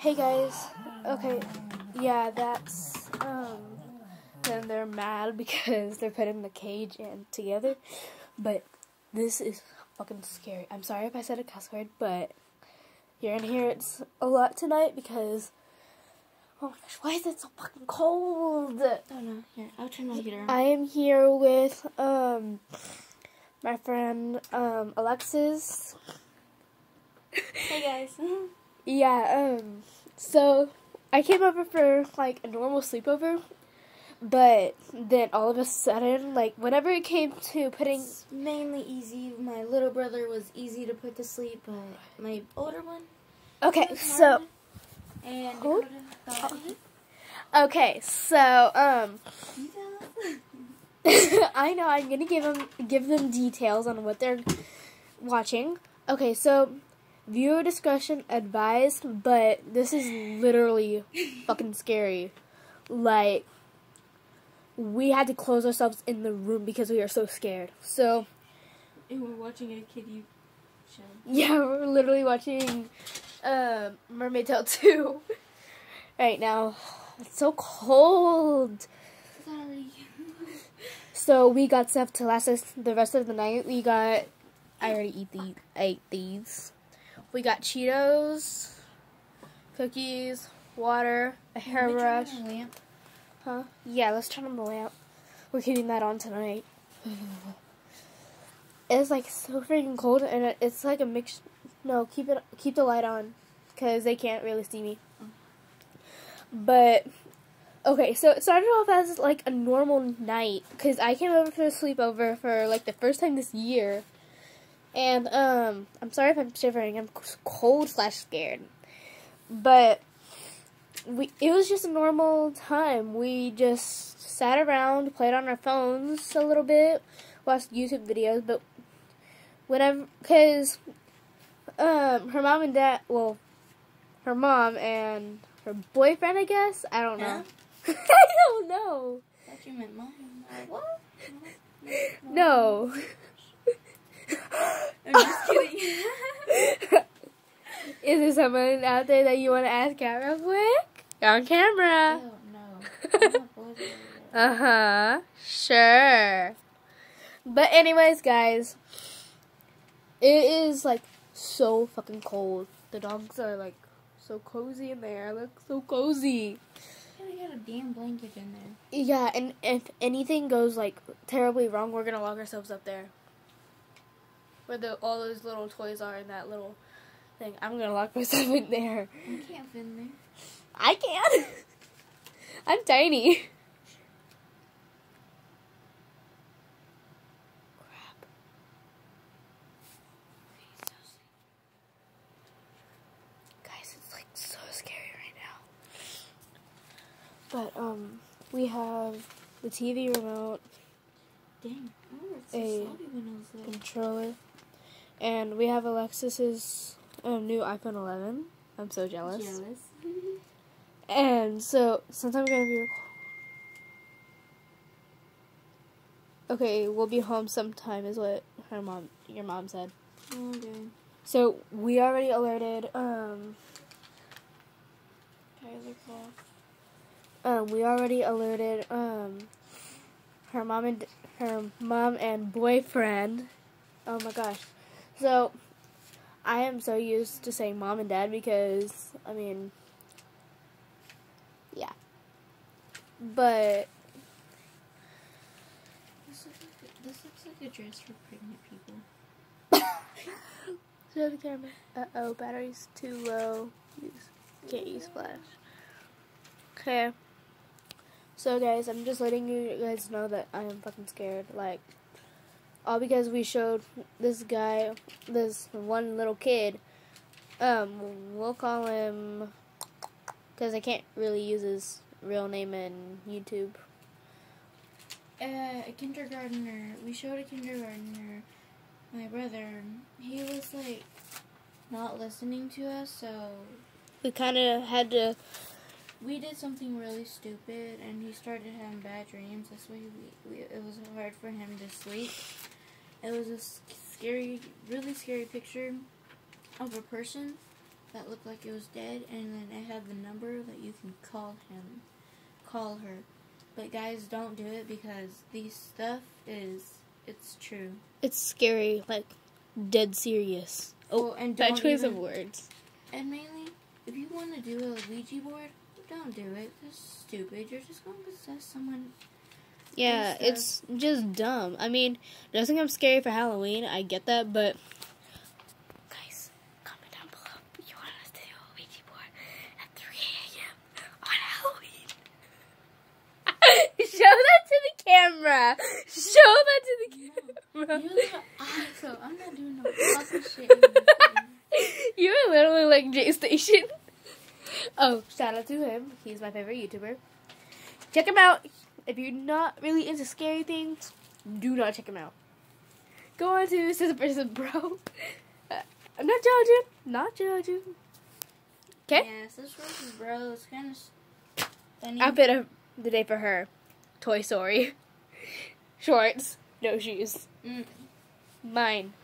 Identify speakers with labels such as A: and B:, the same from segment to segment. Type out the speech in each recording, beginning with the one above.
A: Hey guys. Okay. Yeah, that's um then they're mad because they're putting the cage in together. But this is fucking scary. I'm sorry if I said a cuss word, but you're gonna hear it a lot tonight because oh my gosh, why is it so fucking cold?
B: Oh no, here, I'll turn my heater on.
A: I am here with um my friend um Alexis.
B: hey guys.
A: Yeah, um so I came over for like a normal sleepover, but then all of a sudden, like whenever it came to putting
B: It's mainly easy. My little brother was easy to put to sleep, but my older one.
A: Okay, so
B: and
A: Who?
B: Dakota thought he-
A: okay, so um I know I'm gonna give them give them details on what they're watching. Okay, so viewer discretion advised, but this is literally fucking scary. Like we had to close ourselves in the room because we were so scared. So
B: And we're watching a kiddie show.
A: yeah, we're literally watching uh, Mermaid Tale 2 right now. It's so cold.
B: Sorry.
A: So we got stuff to last us the rest of the night. We got I already eat the ate these. We got Cheetos, cookies, water, a hairbrush.
B: Lamp.
A: Huh? Yeah, let's turn on the lamp. We're keeping that on tonight. it's like so freaking cold, and it's like a mix. No, keep it. Keep the light on, cause they can't really see me. But okay, so it started off as like a normal night, cause I came over for a sleepover for like the first time this year, and um, I'm sorry if I'm shivering. I'm cold slash scared, but we it was just a normal time. We just sat around, played on our phones a little bit, watched YouTube videos, but whenever cuz um her mom and dad, well, her mom and her boyfriend, I guess. I don't know. I don't know.
B: thought you meant like, what?
A: No.
B: I'm just kidding.
A: Is there someone out there that you want to ask out real quick? On camera.
B: No. I'm not bored.
A: Uh huh. Sure. But anyways, guys, it is like so fucking cold. The dogs are like so cozy in there. Look so cozy.
B: I got a damn blanket in there.
A: Yeah, and if anything goes like terribly wrong, we're gonna lock ourselves up there. Where the all those little toys are in that little thing. I'm gonna lock myself in there.
B: I can't fit in there.
A: I can. I'm tiny. Crap. Guys, it's like so scary right now. But um, we have the TV remote,
B: Dang. Oh, it's so
A: A
B: sloppy when I was there.
A: controller, and we have Alexis's um, new iPhone 11. I'm so jealous.
B: Jealous.
A: And so, since I'm gonna be. Okay, we'll be home sometime, is what her mom, your mom said.
B: okay.
A: So we already alerted. Um,
B: Tyler
A: um, we already alerted. Um, her mom and her mom and boyfriend. Oh my gosh! So, I am so used to saying mom and dad because I mean, yeah. But
B: This looks, like a, this looks like a dress for pregnant people.
A: Show the camera. Uh oh, battery's too low. Can't use flash. Okay. So guys, I'm just letting you guys know that I am fucking scared. Like, all because we showed this guy, this one little kid. Um, we'll call him because I can't really use his real name in YouTube.
B: Uh, a kindergartner. We showed a kindergartner. My brother. He was like not listening to us, so
A: We kind of had to.
B: We did something really stupid, and he started having bad dreams. That's why we, we it was hard for him to sleep. It was a scary, really scary picture of a person that looked like it was dead, and then it had the number that you can call him, call her. But guys, don't do it because these stuff is it's true.
A: It's scary, like dead serious. Oh,
B: and
A: bad choice of words.
B: And mainly, if you want to do a Ouija board, don't do it. That's stupid. You're just going to possess someone.
A: Yeah, it's just dumb. I mean, doesn't I'm scary for Halloween. I get that, but guys, comment down below. You want us to do a Ouija board at 3 a.m. on Halloween? Show that to the camera. Show that to the camera.
B: an asshole. I'm not doing no fucking shit.
A: You are literally like J Station. Oh, shout out to him. He's my favorite YouTuber. Check him out. If you're not really into scary things, do not check him out. Go on to Sis versus Bro. I'm not judging. Not judging. Okay?
B: Yeah, Sis versus Bro is kind of funny.
A: Outfit of the day for her. Toy Story. Shorts. No shoes.
B: Mm.
A: Mine.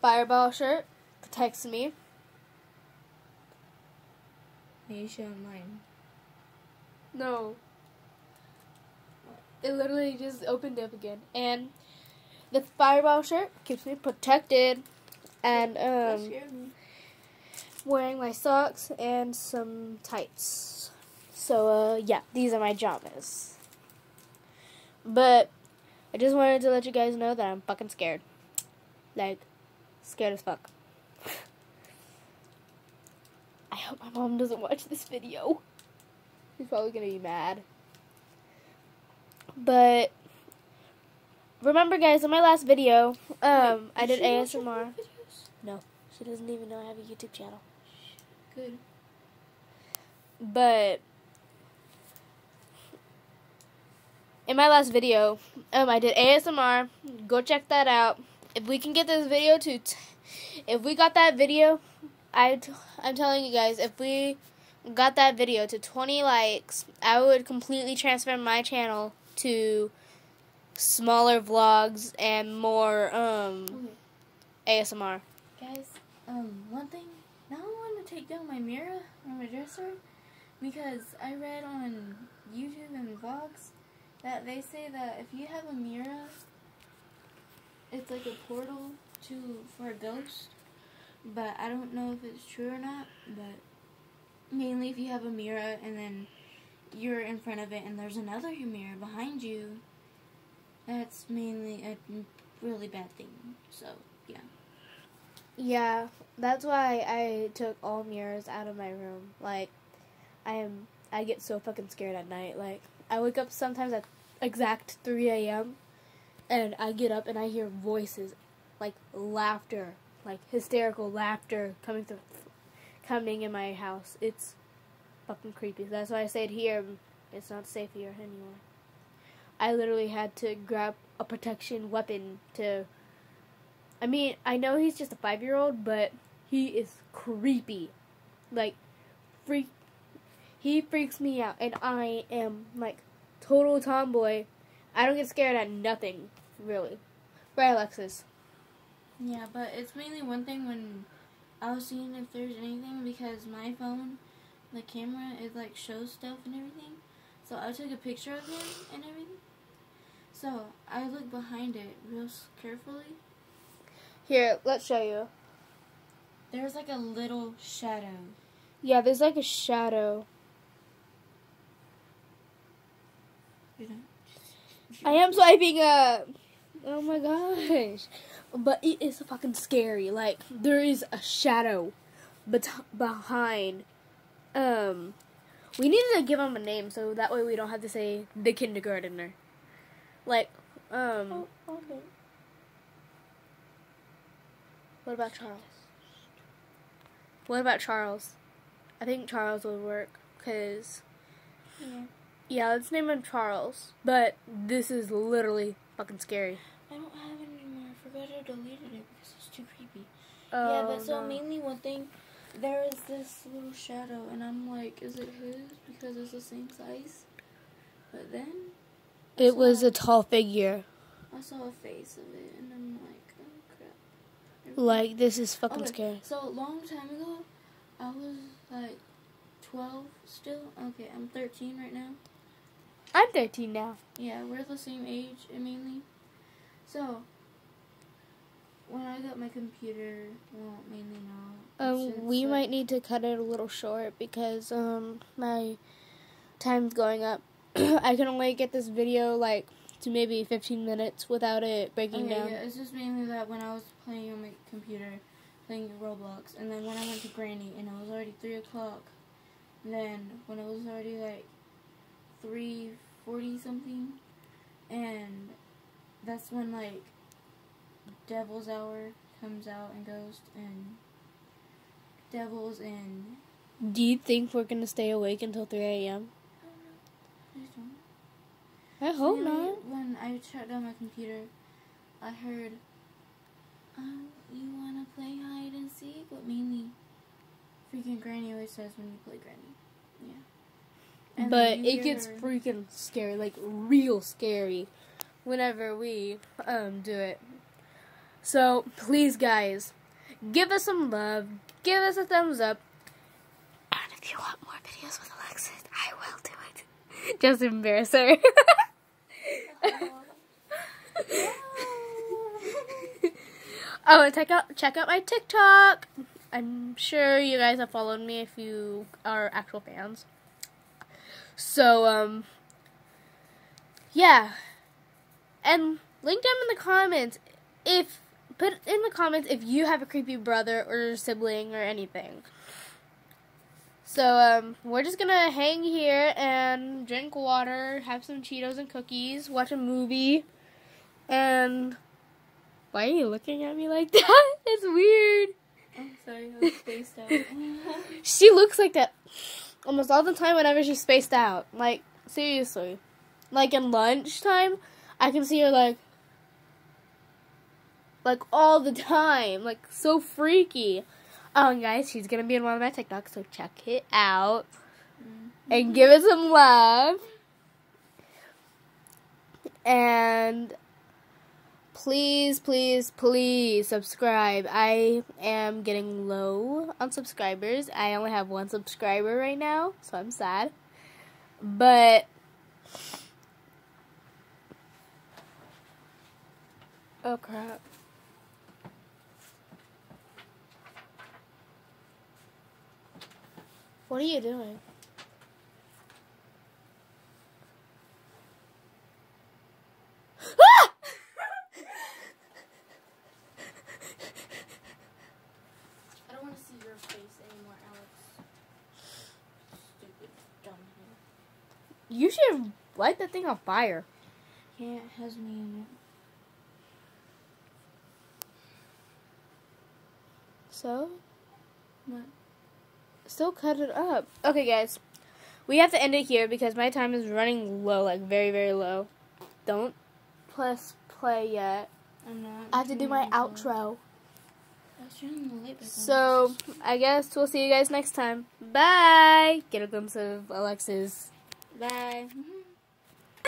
A: Fireball shirt. Protects me.
B: Show mine.
A: No. It literally just opened up again. And the fireball shirt keeps me protected. And um wearing my socks and some tights. So uh yeah, these are my pajamas. But I just wanted to let you guys know that I'm fucking scared. Like scared as fuck. I hope my mom doesn't watch this video. She's probably gonna be mad. But remember guys, in my last video, um I did
B: Does she watch your
A: ASMR.
B: No,
A: She doesn't even know I have a YouTube channel.
B: Good.
A: But in my last video, um, I did ASMR. Go check that out. If we can get this video to, t- if we got that video, I t- I'm telling you guys, if we got that video to 20 likes, I would completely transform my channel to smaller vlogs and more um
B: Okay.
A: ASMR.
B: Guys, um, one thing, now I want to take down my mirror on my dresser because I read on YouTube and vlogs that they say that if you have a mirror, it's like a portal to for a ghost. But I don't know if it's true or not. But mainly, if you have a mirror and then you're in front of it and there's another mirror behind you, that's mainly a really bad thing. So yeah.
A: Yeah, that's why I took all mirrors out of my room. Like, I am, I get so fucking scared at night. Like, I wake up sometimes at exact 3 a.m. and I get up and I hear voices, like laughter, like hysterical laughter coming through, coming in my house. It's fucking creepy. That's why I stayed here. It's not safe here anymore. I literally had to grab a protection weapon to I mean, I know he's just a five year old, but he is creepy. Like, freak. He freaks me out, and I am, like, total tomboy. I don't get scared at nothing, really. Right, Alexis?
B: Yeah, but it's mainly one thing when I was seeing if there's anything because my phone, the camera, it like shows stuff and everything. So I took a picture of him and everything. So I looked behind it real carefully.
A: Here, let's show you.
B: There's like a little shadow.
A: Yeah, there's like a shadow. I am swiping up. Oh my gosh. But it is fucking scary. Like there is a shadow bet- behind um we needed to give him a name so that way we don't have to say the kindergartner. Like um
B: Oh, okay.
A: what about Charles? What about Charles? I think Charles would work cuz
B: Yeah.
A: yeah, let's name him Charles. But this is literally fucking scary.
B: I don't have it anymore. I forgot I deleted it because it's too creepy.
A: Oh,
B: yeah, but so
A: no.
B: mainly one thing, there is this little shadow, and I'm like, is it his because it's the same size? But then I
A: It was a tall figure.
B: I saw a face of it, and I'm like, oh crap.
A: Like this is fucking
B: Okay,
A: scary.
B: So long time ago, I was like twelve still. Okay, I'm thirteen right now.
A: I'm 13 now.
B: Yeah, we're the same age mainly. So when I got my computer, well, mainly not.
A: Um, we
B: like-
A: might need to cut it a little short because um my time's going up. I can only get this video like to maybe 15 minutes without it breaking
B: Okay,
A: down.
B: yeah, it's just mainly that when I was playing on my computer, playing Roblox, and then when I went to Granny, and it was already three o'clock. Then when it was already like three forty something, and that's when like Devil's Hour comes out and goes, and Devils and
A: Do you think we're gonna stay awake until 3 a.m.?
B: Don't.
A: I hope
B: Anyway,
A: not.
B: When I shut down my computer, I heard, um, you wanna play hide and seek? But mainly, freaking Granny always says when you play Granny. Yeah. And
A: but it gets freaking scary, like real scary, whenever we um do it. So please, guys, give us some love, give us a thumbs up, and if you want more videos with Alexis, I will do it. Just embarrass her. oh, and check out check out my TikTok. I'm sure you guys have followed me if you are actual fans. So, um, yeah. And link down in the comments if, put in the comments if you have a creepy brother or sibling or anything. So, um, we're just gonna hang here and drink water, have some Cheetos and cookies, watch a movie, and. Why are you looking at me like that? It's weird.
B: I'm sorry, I was spaced out.
A: She looks like that almost all the time whenever she's spaced out. Like, seriously. Like in lunchtime, I can see her like like all the time. Like so freaky. Um, guys, she's gonna be in one of my TikToks, so check it out. And give it some love. And please, please, please subscribe. I am getting low on subscribers. I only have one subscriber right now, so I'm sad. But oh crap. What are you doing? Ah!
B: I don't want to see your face anymore, Alex. Stupid, dumb head.
A: You should light that thing on fire.
B: Yeah, it has me in it.
A: So?
B: What?
A: Still cut it up. Okay, guys. We have to end it here because my time is running low, like very, very low. Don't press play yet.
B: I'm not.
A: I have to do my
B: turning it on.
A: outro.
B: I was turning the light.
A: So, I guess we'll see you guys next time. Bye! Get a glimpse of Alexis.
B: Bye.